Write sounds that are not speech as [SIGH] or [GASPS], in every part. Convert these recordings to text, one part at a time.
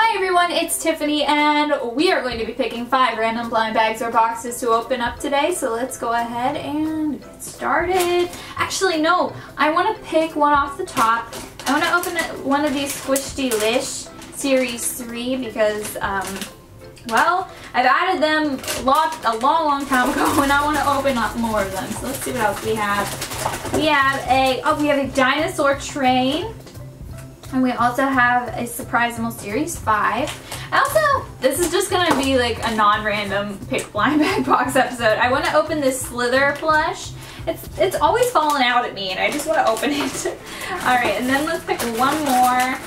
Hi everyone, it's Tiffany and we are going to be picking five random blind bags or boxes to open up today. So let's go ahead and get started. Actually, no, I want to pick one off the top. I want to open one of these Squish Dee Lish Series 3 because, um, well, I've added them a, lot, a long, long time [LAUGHS] ago and I want to open up more of them. So let's see what else we have. We have a, oh, we have a dinosaur train. And we also have a Surprizamals Series 5. I also, this is just to be like a non-random pick blind [LAUGHS] bag box episode. I want to open this Slither plush. It's, it's always falling out at me and I just want to open it. [LAUGHS] Alright, and then let's pick one more.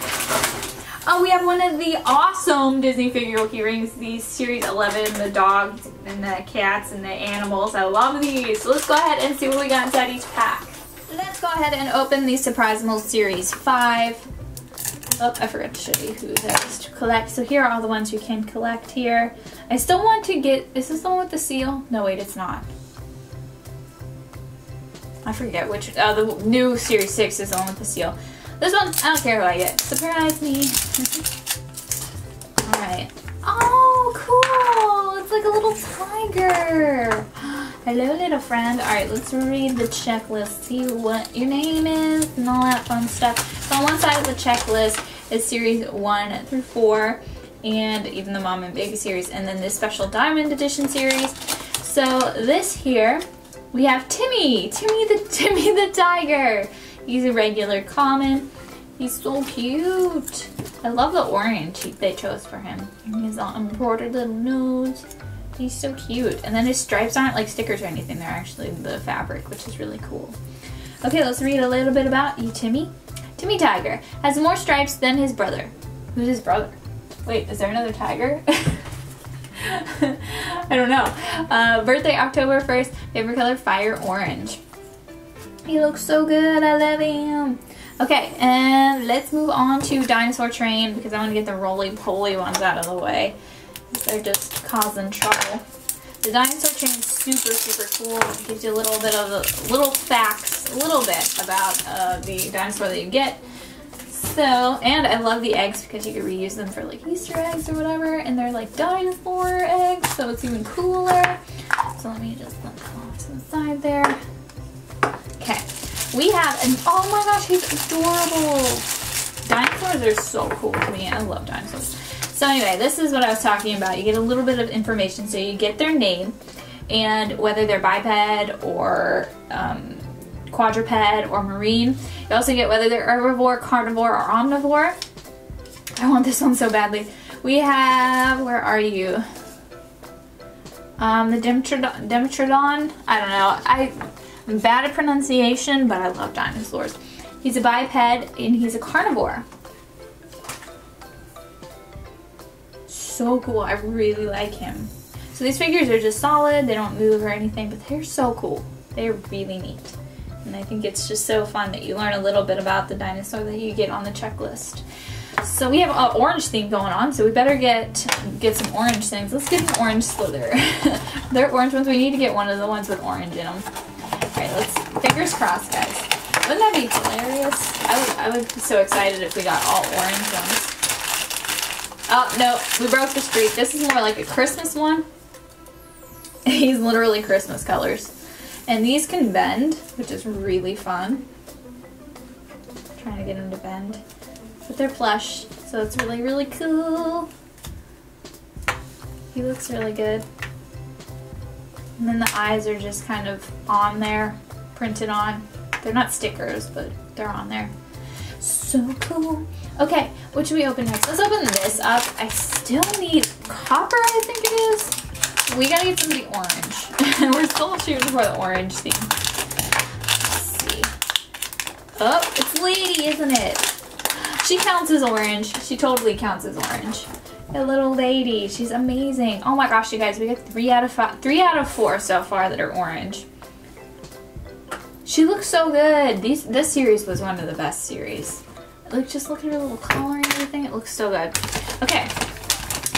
Oh, we have one of the awesome Disney figure rings, these Series 11, the dogs and the cats and the animals. I love these. So let's go ahead and see what we got inside each pack. Let's go ahead and open the Surprizamals Series 5. Oh, I forgot to show you who there is to collect. So here are all the ones you can collect here. I still want to get, is this the one with the seal? No, wait, it's not. I forget which, uh, the new Series 6 is the one with the seal. This one, I don't care who I get. Surprise me. [LAUGHS] Alright. Oh, cool! It's like a little tiger. [GASPS] Hello, little friend. Alright, let's read the checklist, see what your name is, and all that fun stuff. So on one side of the checklist is series 1 through 4, and even the Mom and Baby series, and then this special Diamond Edition series. So this here, we have Timmy! Timmy the, [LAUGHS] Timmy the Tiger! He's a regular common. He's so cute. I love the orange they chose for him. He's all embroidered little nose. He's so cute. And then his stripes aren't like stickers or anything. They're actually the fabric, which is really cool. Okay, let's read a little bit about you, Timmy. Timmy Tiger has more stripes than his brother. Who's his brother? Wait, is there another tiger? [LAUGHS] I don't know. Uh, birthday October 1st, favorite color fire orange. He looks so good, I love him. Okay, and let's move on to Dinosaur Train because I want to get the roly-poly ones out of the way. They're just causing trouble. The dinosaur train is super, super cool. It gives you a little bit of a, little facts, a little bit about uh, the dinosaur that you get. So, and I love the eggs because you can reuse them for like Easter eggs or whatever, and they're like dinosaur eggs, so it's even cooler. So let me just put them off to the side there. Okay, we have an, oh my gosh, he's adorable. Dinosaurs are so cool to me. I love dinosaurs. So anyway, this is what I was talking about. You get a little bit of information. So you get their name and whether they're biped or um, quadruped or marine. You also get whether they're herbivore, carnivore, or omnivore. I want this one so badly. We have, where are you? Um, the Dimetrodon, I don't know. I, I'm bad at pronunciation, but I love dinosaurs. He's a biped and he's a carnivore. So cool. I really like him. So these figures are just solid. They don't move or anything, but they're so cool. They're really neat. And I think it's just so fun that you learn a little bit about the dinosaur that you get on the checklist. So we have an orange theme going on, so we better get get some orange things. Let's get an orange slither. [LAUGHS] They're orange ones. We need to get one of the ones with orange in them. Alright, let's, fingers crossed, guys. Wouldn't that be hilarious? I would, I would be so excited if we got all orange ones. Oh, no, we broke the streak. This is more like a Christmas one. [LAUGHS] He's literally Christmas colors. And these can bend, which is really fun. trying to get them to bend. But they're plush, so it's really, really cool. He looks really good. And then the eyes are just kind of on there, printed on. They're not stickers, but they're on there. So cool. Okay, what should we open next? Let's open this up. I still need copper, I think it is. We gotta get some of the orange. [LAUGHS] We're still shooting for the orange theme. Let's see. Oh, it's Lady, isn't it? She counts as orange. She totally counts as orange. A little lady. She's amazing. Oh my gosh, you guys, we got three out of five, three out of four so far that are orange. She looks so good. These, this series was one of the best series. Look, just look at her little collar and everything. It looks so good. Okay.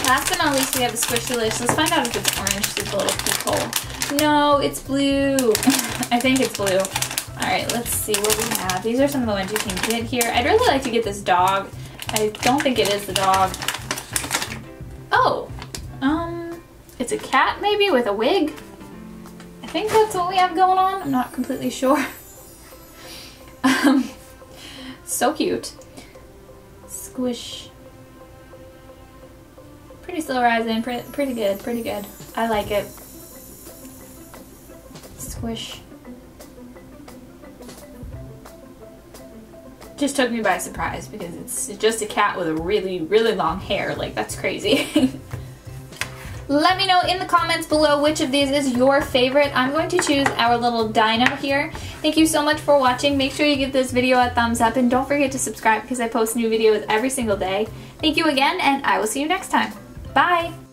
Last but not least, we have the Squishy Let's find out if it's orange through the little peephole. No, it's blue. [LAUGHS] I think it's blue. Alright, let's see what we have. These are some of the ones you can get here. I'd really like to get this dog. I don't think it is the dog. Oh, um, it's a cat maybe with a wig. Think that's what we have going on. I'm not completely sure. [LAUGHS] um, so cute. Squish. Pretty slow rising, pretty, pretty good, pretty good. I like it. Squish. Just took me by surprise because it's just a cat with a really, really long hair. Like, that's crazy. [LAUGHS] Let me know in the comments below which of these is your favorite. I'm going to choose our little dino here. Thank you so much for watching. Make sure you give this video a thumbs up and don't forget to subscribe because I post new videos every single day. Thank you again and I will see you next time. Bye!